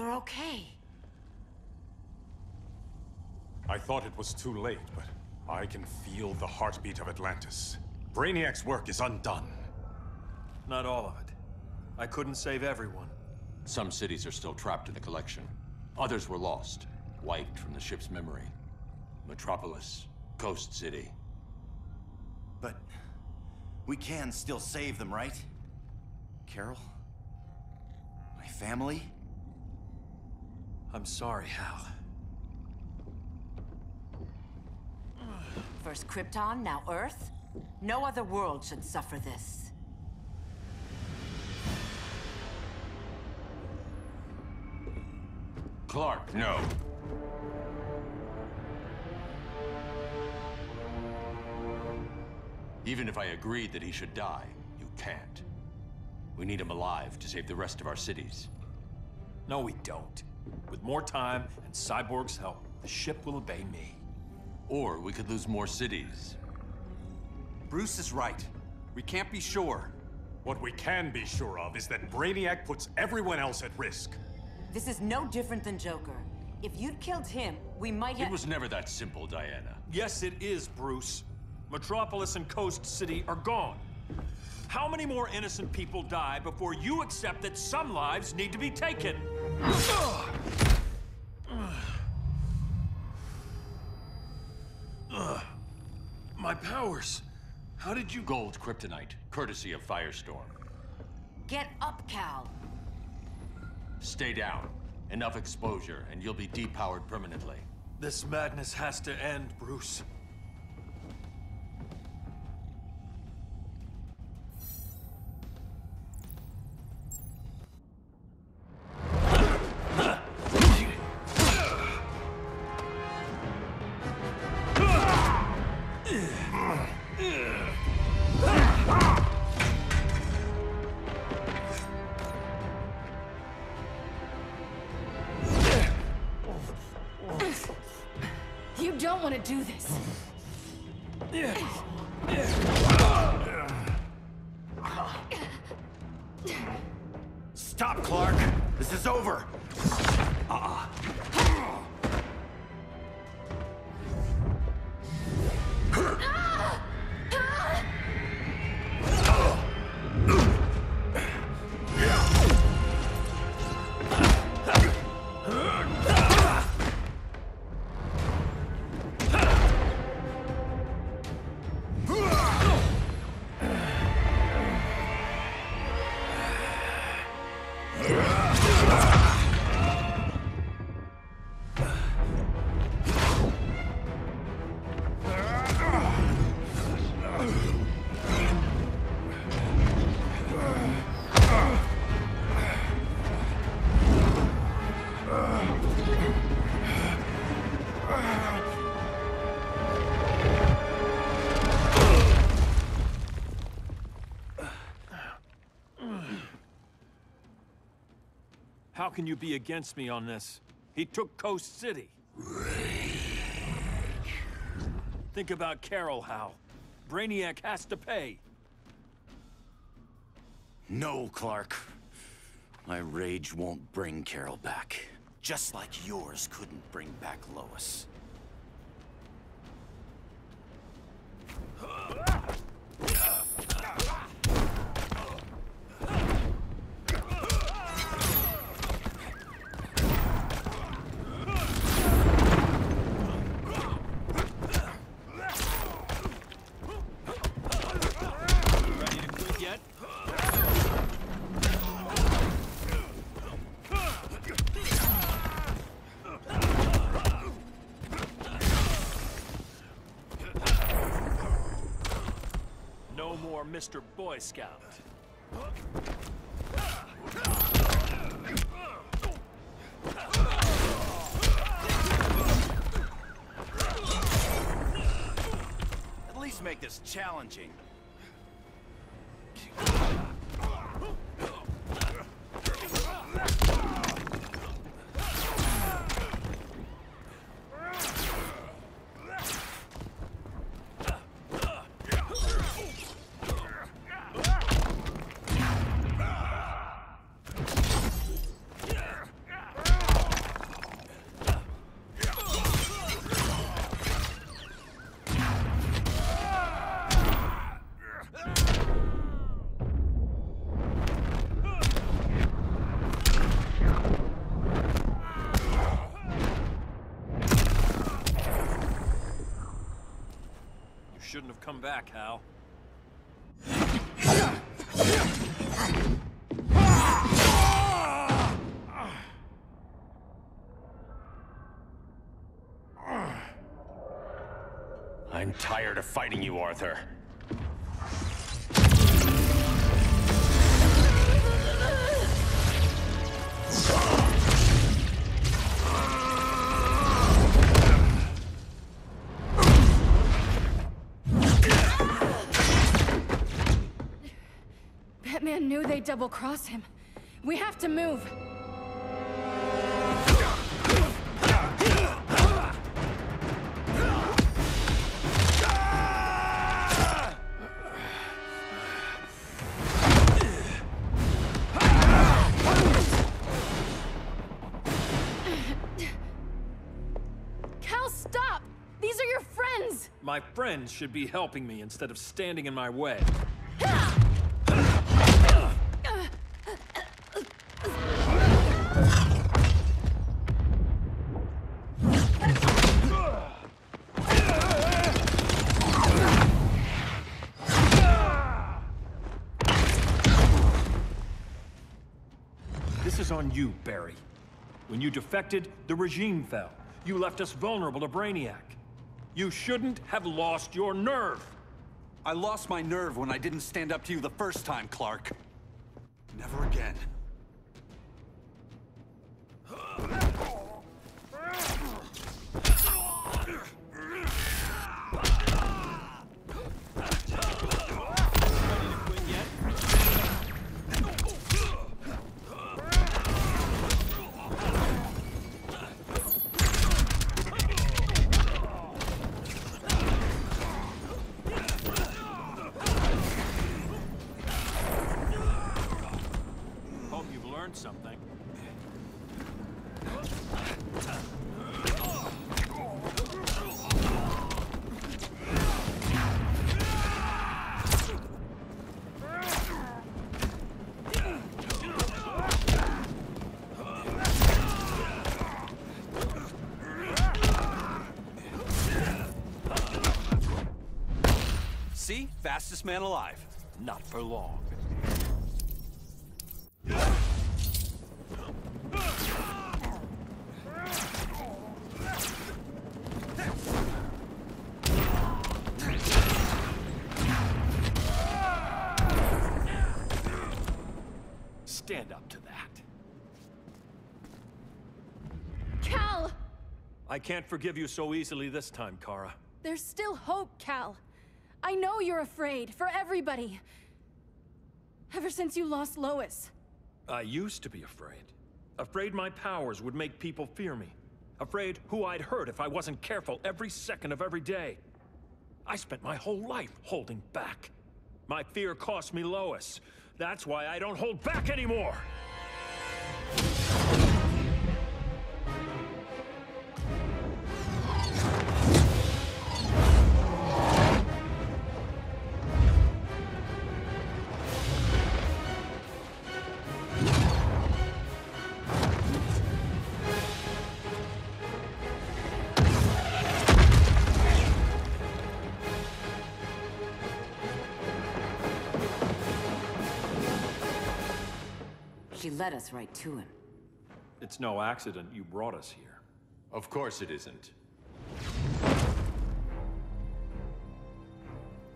You're okay. I thought it was too late, but I can feel the heartbeat of Atlantis. Brainiac's work is undone. Not all of it. I couldn't save everyone. Some cities are still trapped in the collection. Others were lost, wiped from the ship's memory. Metropolis, Coast City. But we can still save them, right? Carol? My family? I'm sorry, Hal. First Krypton, now Earth? No other world should suffer this. Clark, no. Even if I agreed that he should die, you can't. We need him alive to save the rest of our cities. No, we don't. With more time and Cyborg's help, the ship will obey me. Or we could lose more cities. Bruce is right. We can't be sure. What we can be sure of is that Brainiac puts everyone else at risk. This is no different than Joker. If you'd killed him, we might have- It was never that simple, Diana. Yes, it is, Bruce. Metropolis and Coast City are gone. How many more innocent people die before you accept that some lives need to be taken? My powers. How did you... Gold kryptonite, courtesy of Firestorm. Get up, Kal. Stay down. Enough exposure, and you'll be depowered permanently. This madness has to end, Bruce. You don't want to do this. Stop, Clark! This is over! Uh-uh. How can you be against me on this? He took Coast City. Rage. Think about Carol, Hal. Brainiac has to pay. No, Clark. My rage won't bring Carol back. Just like yours couldn't bring back Lois. Ready to quit yet? More Mr. Boy Scout. At least make this challenging. Shouldn't have come back, Hal. I'm tired of fighting you, Arthur. Batman knew they'd double cross him. We have to move. Kal, stop! These are your friends! My friends should be helping me instead of standing in my way. This Barry. When you defected, the regime fell. You left us vulnerable to Brainiac. You shouldn't have lost your nerve. I lost my nerve when I didn't stand up to you the first time, Clark. Never again. Something. See? Fastest man alive. Not for long. Stand up to that. Kal! I can't forgive you so easily this time, Kara. There's still hope, Kal. I know you're afraid, for everybody. Ever since you lost Lois. I used to be afraid. Afraid my powers would make people fear me. Afraid who I'd hurt if I wasn't careful every second of every day. I spent my whole life holding back. My fear cost me Lois. That's why I don't hold back anymore! She led us right to him. It's no accident you brought us here. Of course it isn't.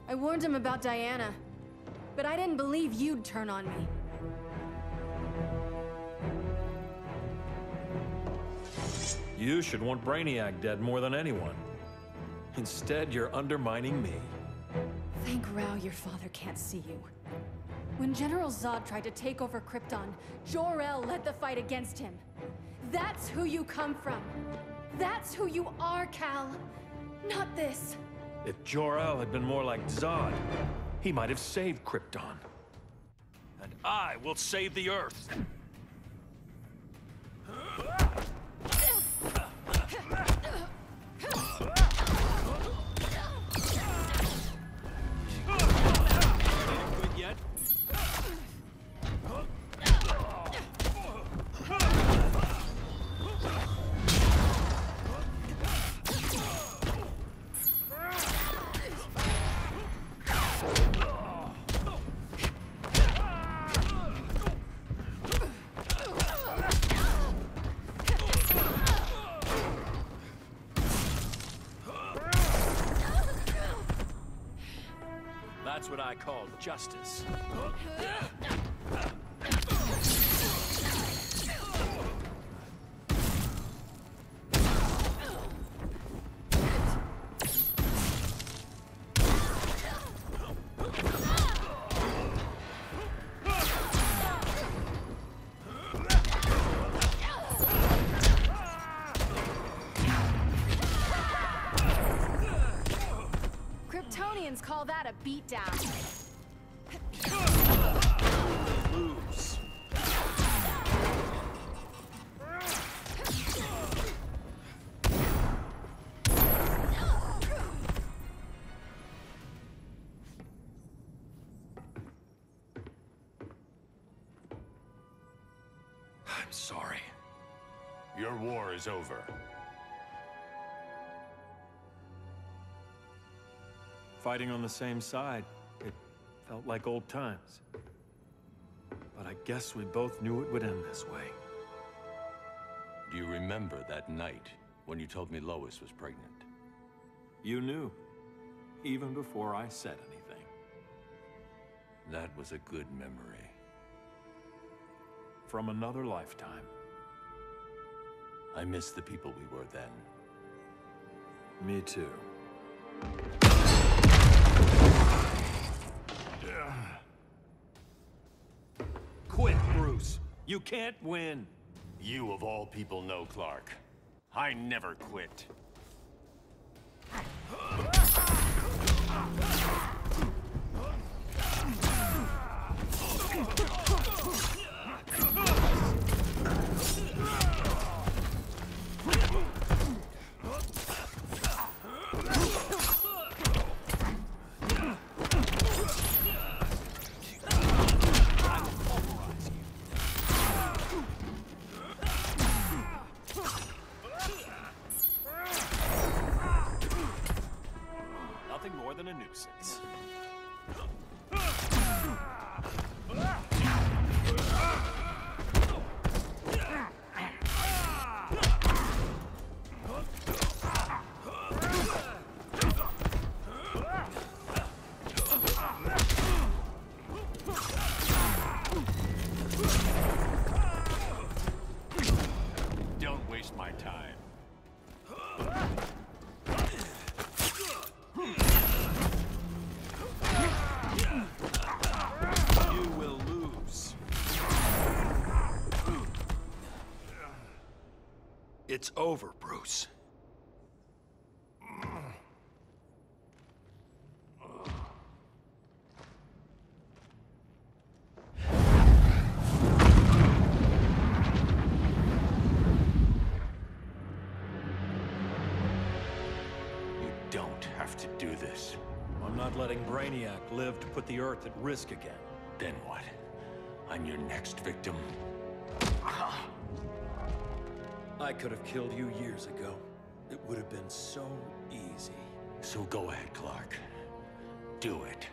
I warned him about Diana, but I didn't believe you'd turn on me. You should want Brainiac dead more than anyone. Instead, you're undermining me. Thank Rao your father can't see you. When General Zod tried to take over Krypton, Jor-El led the fight against him. That's who you come from. That's who you are, Kal. Not this. If Jor-El had been more like Zod, he might have saved Krypton. And I will save the Earth. I call justice. Call that a beatdown. I'm sorry. Your war is over. Fighting on the same side, it felt like old times. But I guess we both knew it would end this way. Do you remember that night when you told me Lois was pregnant? You knew, even before I said anything. That was a good memory. From another lifetime. I miss the people we were then. Me too. Quit, Bruce. You can't win. You of all people know Clark. I never quit. It's over, Bruce. You don't have to do this. I'm not letting Brainiac live to put the Earth at risk again. Then what? I'm your next victim. I could have killed you years ago. It would have been so easy. So go ahead, Clark. Do it.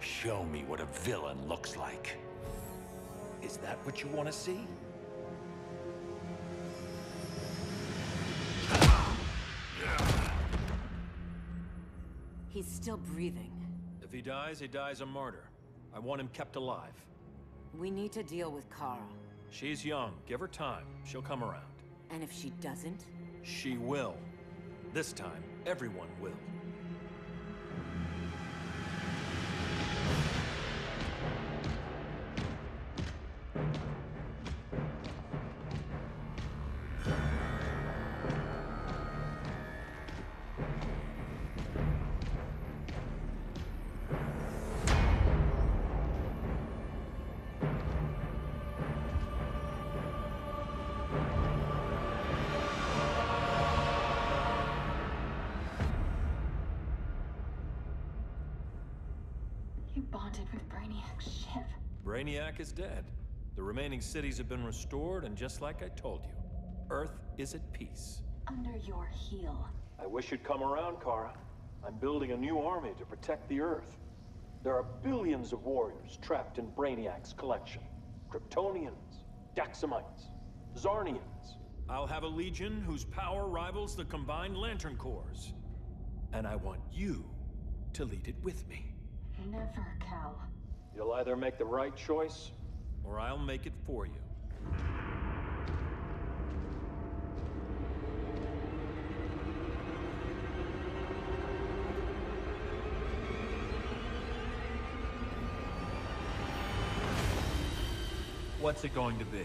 Show me what a villain looks like. Is that what you want to see? He's still breathing. If he dies, he dies a martyr. I want him kept alive. We need to deal with Kara. She's young. Give her time. She'll come around. And if she doesn't? She will. This time, everyone will. You bonded with Brainiac's ship. Brainiac is dead. The remaining cities have been restored, and just like I told you, Earth is at peace. Under your heel. I wish you'd come around, Kara. I'm building a new army to protect the Earth. There are billions of warriors trapped in Brainiac's collection. Kryptonians, Daxamites, Czarnians. I'll have a legion whose power rivals the combined Lantern Corps. And I want you to lead it with me. Never, Kal. You'll either make the right choice, or I'll make it for you. What's it going to be?